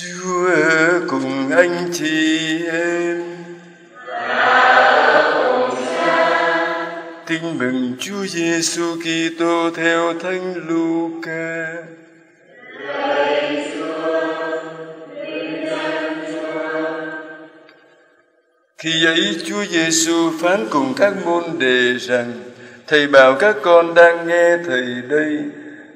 Chúa cùng anh chị em. Tin mừng Chúa Giêsu Kitô theo Thánh Luca. Khi ấy Chúa Giêsu phán cùng các môn đệ rằng: Thầy bảo các con đang nghe thầy đây,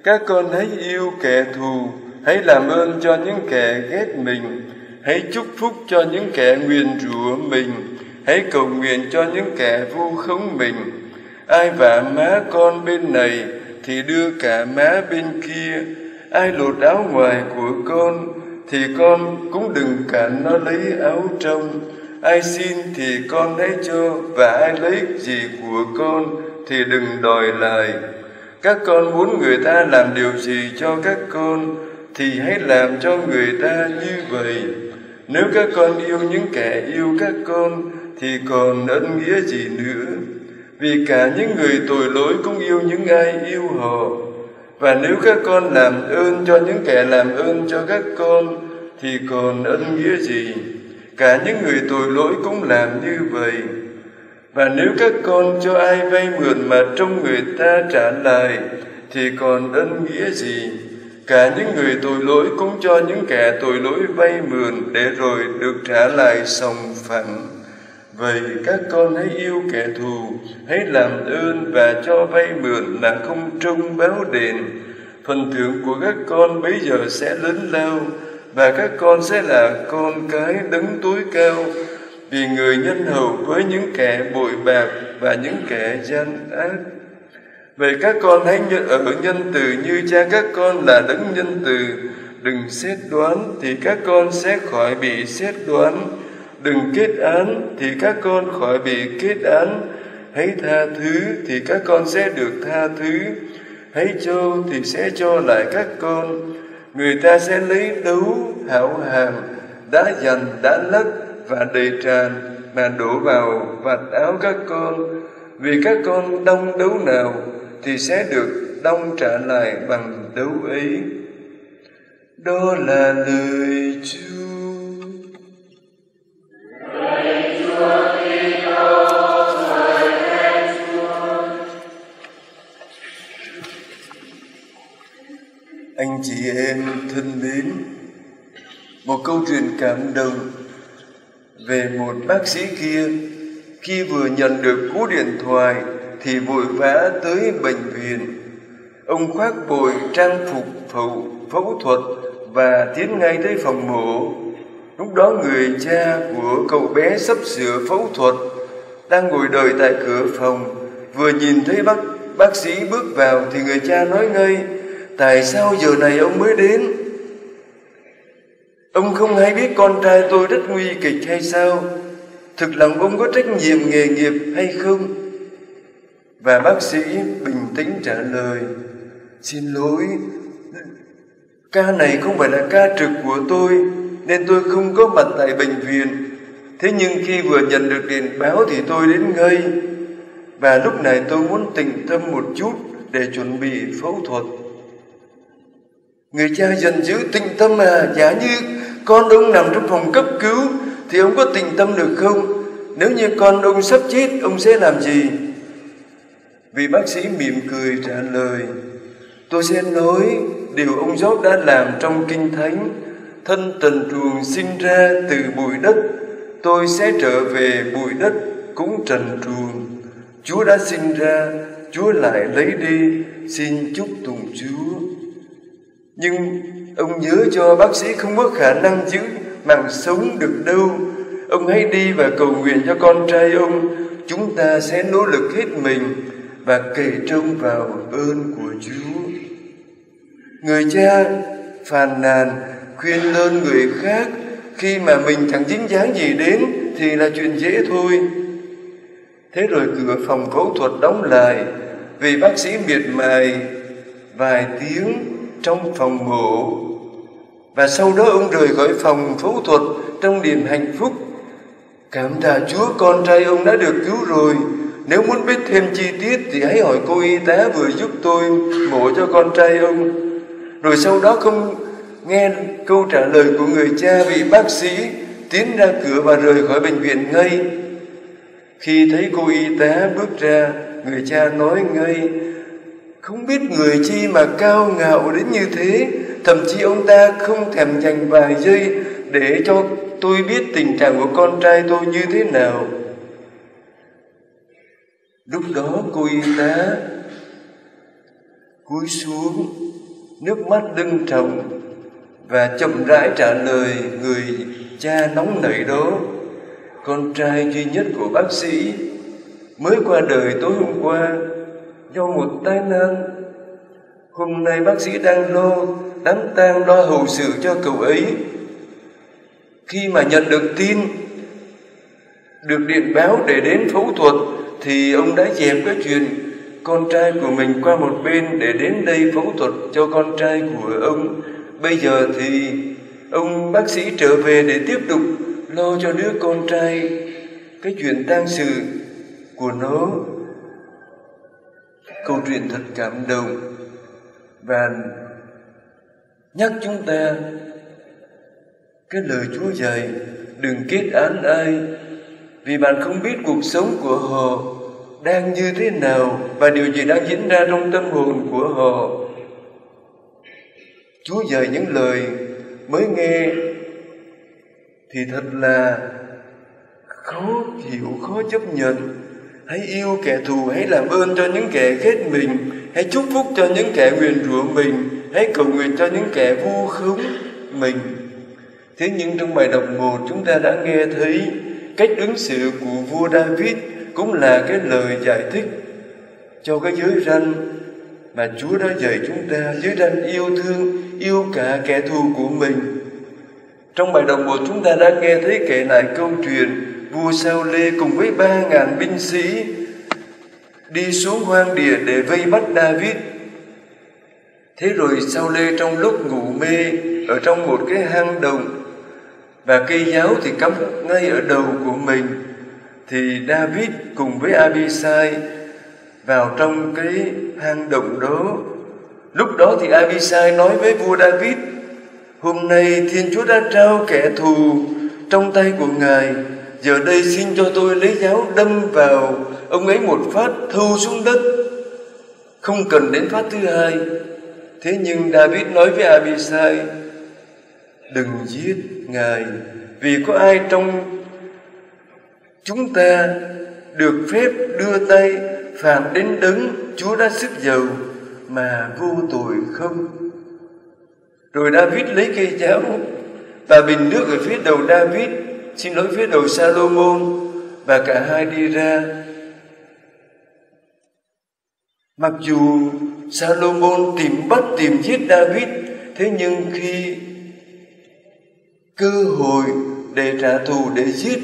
các con hãy yêu kẻ thù, hãy làm ơn cho những kẻ ghét mình, hãy chúc phúc cho những kẻ nguyền rủa mình, hãy cầu nguyện cho những kẻ vu khống mình. Ai vả má con bên này thì đưa cả má bên kia, ai lột áo ngoài của con thì con cũng đừng cản nó lấy áo trong. Ai xin thì con hãy cho và ai lấy gì của con thì đừng đòi lại. Các con muốn người ta làm điều gì cho các con thì hãy làm cho người ta như vậy. Nếu các con yêu những kẻ yêu các con, thì còn ân nghĩa gì nữa? Vì cả những người tội lỗi cũng yêu những ai yêu họ. Và nếu các con làm ơn cho những kẻ làm ơn cho các con, thì còn ân nghĩa gì? Cả những người tội lỗi cũng làm như vậy. Và nếu các con cho ai vay mượn mà trong người ta trả lại, thì còn ân nghĩa gì? Cả những người tội lỗi cũng cho những kẻ tội lỗi vay mượn để rồi được trả lại sòng phẳng. Vậy các con hãy yêu kẻ thù, hãy làm ơn và cho vay mượn là không trông báo đền. Phần thưởng của các con bây giờ sẽ lớn lao và các con sẽ là con cái đứng tối cao vì người nhân hậu với những kẻ bội bạc và những kẻ gian ác. Vậy các con hãy nhận ở nhân từ như cha các con là đấng nhân từ. Đừng xét đoán thì các con sẽ khỏi bị xét đoán. Đừng kết án thì các con khỏi bị kết án. Hãy tha thứ thì các con sẽ được tha thứ. Hãy cho thì sẽ cho lại các con. Người ta sẽ lấy đấu hảo hàm, đã dành, đã lấp và đầy tràn mà đổ vào vạt áo các con. Vì các con đông đấu nào thì sẽ được đông trả lại bằng đấu ấy. Đó là lời Chúa. Anh chị em thân mến, một câu chuyện cảm động về một bác sĩ kia khi vừa nhận được cú điện thoại thì vội vã tới bệnh viện. Ông khoác bồi trang phục phẫu, phẫu thuật và tiến ngay tới phòng mổ. Lúc đó người cha của cậu bé sắp sửa phẫu thuật đang ngồi đợi tại cửa phòng. Vừa nhìn thấy bác bác sĩ bước vào thì người cha nói ngay Tại sao giờ này ông mới đến? Ông không hay biết con trai tôi rất nguy kịch hay sao? Thực lòng ông có trách nhiệm nghề nghiệp hay không? Và bác sĩ bình tĩnh trả lời, Xin lỗi, Ca này không phải là ca trực của tôi, Nên tôi không có mặt tại bệnh viện. Thế nhưng khi vừa nhận được điện báo thì tôi đến ngay. Và lúc này tôi muốn tĩnh tâm một chút Để chuẩn bị phẫu thuật. Người cha dần giữ tĩnh tâm à Giả như con ông nằm trong phòng cấp cứu Thì ông có tỉnh tâm được không? Nếu như con ông sắp chết, Ông sẽ làm gì? Vị bác sĩ mỉm cười trả lời, Tôi sẽ nói Điều ông Giót đã làm trong kinh thánh. Thân tần truồng sinh ra từ bụi đất, Tôi sẽ trở về bụi đất cũng trần truồng. Chúa đã sinh ra, Chúa lại lấy đi. Xin chúc tùng Chúa. Nhưng ông nhớ cho bác sĩ không có khả năng giữ mạng sống được đâu. Ông hãy đi và cầu nguyện cho con trai ông. Chúng ta sẽ nỗ lực hết mình và kể trông vào ơn của Chúa. Người cha phàn nàn, khuyên lơn người khác, khi mà mình chẳng dính dáng gì đến thì là chuyện dễ thôi. Thế rồi cửa phòng phẫu thuật đóng lại, vì bác sĩ miệt mài vài tiếng trong phòng mổ và sau đó ông rời khỏi phòng phẫu thuật trong niềm hạnh phúc cảm tạ chúa, con trai ông đã được cứu rồi nếu muốn biết thêm chi tiết thì hãy hỏi cô y tá vừa giúp tôi mổ cho con trai ông. Rồi sau đó không nghe câu trả lời của người cha vị bác sĩ tiến ra cửa và rời khỏi bệnh viện ngay. Khi thấy cô y tá bước ra, người cha nói ngay, không biết người chi mà cao ngạo đến như thế, thậm chí ông ta không thèm dành vài giây để cho tôi biết tình trạng của con trai tôi như thế nào lúc đó cô y tá cúi xuống, nước mắt lưng tròng và chậm rãi trả lời người cha nóng nảy đó, con trai duy nhất của bác sĩ, mới qua đời tối hôm qua, do một tai nạn. Hôm nay bác sĩ đang lo, đám tang lo hậu sự cho cậu ấy. Khi mà nhận được tin, được điện báo để đến phẫu thuật thì ông đã dẹp cái chuyện, con trai của mình qua một bên để đến đây phẫu thuật cho con trai của ông. Bây giờ thì ông bác sĩ trở về để tiếp tục lo cho đứa con trai. Cái chuyện tang sự của nó, câu chuyện thật cảm động. Và nhắc chúng ta cái lời Chúa dạy, đừng kết án ai vì bạn không biết cuộc sống của họ đang như thế nào và điều gì đang diễn ra trong tâm hồn của họ. Chúa dạy những lời mới nghe thì thật là khó hiểu khó chấp nhận. Hãy yêu kẻ thù, hãy làm ơn cho những kẻ ghét mình, hãy chúc phúc cho những kẻ nguyền rủa mình, hãy cầu nguyện cho những kẻ vu khống mình. Thế nhưng trong bài đọc một, chúng ta đã nghe thấy cách ứng xử của vua david cũng là cái lời giải thích cho cái giới răn mà Chúa đã dạy chúng ta giới răn yêu thương, yêu cả kẻ thù của mình. Trong bài đồng một chúng ta đã nghe thấy kể lại câu chuyện vua Sao Lê cùng với ba ngàn binh sĩ đi xuống hoang địa để vây bắt David. Thế rồi Sao Lê trong lúc ngủ mê ở trong một cái hang động và cây giáo thì cắm ngay ở đầu của mình. Thì David cùng với Abisai vào trong cái hang động đó. Lúc đó thì Abisai nói với vua David, Hôm nay Thiên Chúa đã trao kẻ thù trong tay của Ngài. Giờ đây xin cho tôi lấy giáo đâm vào. Ông ấy một phát thu xuống đất. Không cần đến phát thứ hai. Thế nhưng David nói với Abisai Đừng giết Ngài Vì có ai trong chúng ta được phép đưa tay phạm đến đấng Chúa đã sức giàu mà vô tội không? Rồi David lấy cây giáo và bình nước ở phía đầu David, xin lỗi phía đầu Salomon và cả hai đi ra. Mặc dù Salomon tìm bắt tìm giết David, thế nhưng khi cơ hội để trả thù để giết.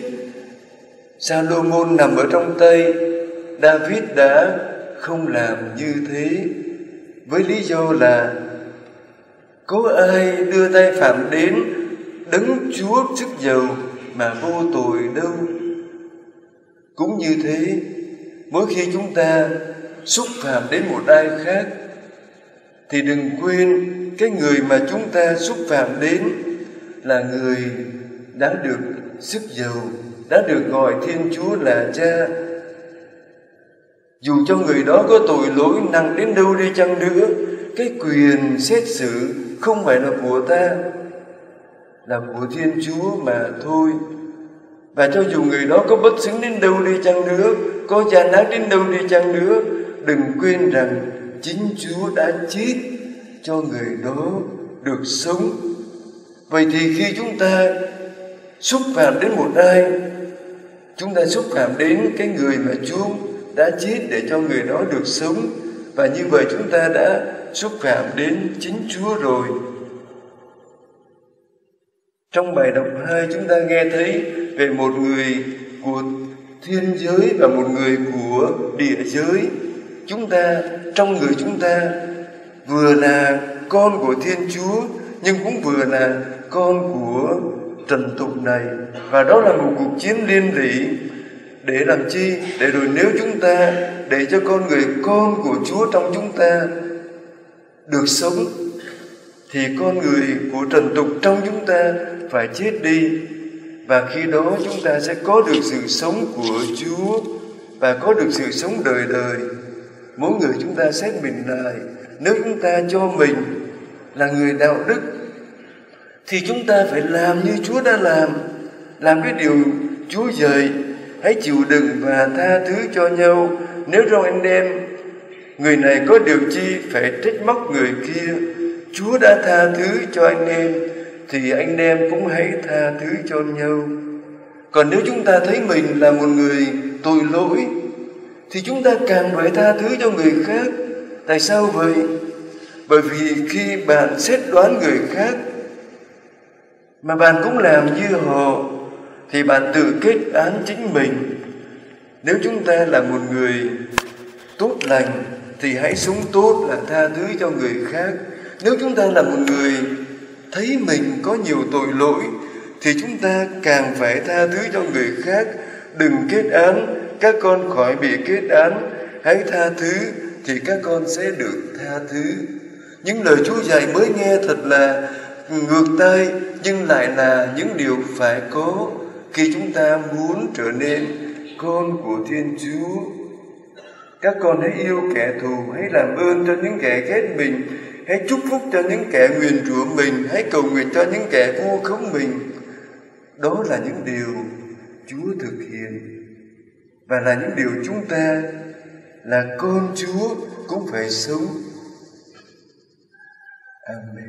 Salomon nằm ở trong tay? David đã không làm như thế. Với lý do là có ai đưa tay phạm đến đấng chúa sức giàu mà vô tội đâu? Cũng như thế, mỗi khi chúng ta xúc phạm đến một ai khác, thì đừng quên cái người mà chúng ta xúc phạm đến là người đã được sức giàu, đã được gọi thiên chúa là cha. Dù cho người đó có tội lỗi nặng đến đâu đi chăng nữa, cái quyền xét xử không phải là của ta, là của thiên chúa mà thôi. Và cho dù người đó có bất xứng đến đâu đi chăng nữa, có gian ác đến đâu đi chăng nữa, đừng quên rằng chính chúa đã chết cho người đó được sống vậy thì khi chúng ta xúc phạm đến một ai, chúng ta xúc phạm đến cái người mà chúa đã chết để cho người đó được sống và như vậy chúng ta đã xúc phạm đến chính Chúa rồi. Trong bài đọc 2 chúng ta nghe thấy về một người của thiên giới và một người của địa giới. Chúng ta, trong người chúng ta vừa là con của Thiên Chúa nhưng cũng vừa là con của trần tục này. Và đó là một cuộc chiến liên lỉ để làm chi? Để rồi nếu chúng ta để cho con người con của chúa trong chúng ta được sống thì con người của trần tục trong chúng ta phải chết đi. Và khi đó chúng ta sẽ có được sự sống của Chúa và có được sự sống đời đời. Mỗi người chúng ta xét mình lại, nếu chúng ta cho mình là người đạo đức thì chúng ta phải làm như Chúa đã làm, làm cái điều Chúa dạy, hãy chịu đựng và tha thứ cho nhau. Nếu trong anh em người này có điều chi phải trách móc người kia, Chúa đã tha thứ cho anh em thì anh em cũng hãy tha thứ cho nhau. Còn nếu chúng ta thấy mình là một người tội lỗi thì chúng ta càng phải tha thứ cho người khác. Tại sao vậy? Bởi vì khi bạn xét đoán người khác mà bạn cũng làm như họ, thì bạn tự kết án chính mình. Nếu chúng ta là một người tốt lành, thì hãy sống tốt là tha thứ cho người khác. Nếu chúng ta là một người thấy mình có nhiều tội lỗi, thì chúng ta càng phải tha thứ cho người khác đừng kết án, các con khỏi bị kết án hãy tha thứ, thì các con sẽ được tha thứ những lời Chúa dạy mới nghe thật là ngược tay nhưng lại là những điều phải có khi chúng ta muốn trở nên con của Thiên Chúa. Các con hãy yêu kẻ thù, hãy làm ơn cho những kẻ ghét mình, hãy chúc phúc cho những kẻ nguyền rủa mình, hãy cầu nguyện cho những kẻ vu khống mình. Đó là những điều Chúa thực hiện và là những điều chúng ta là con Chúa cũng phải sống Amen.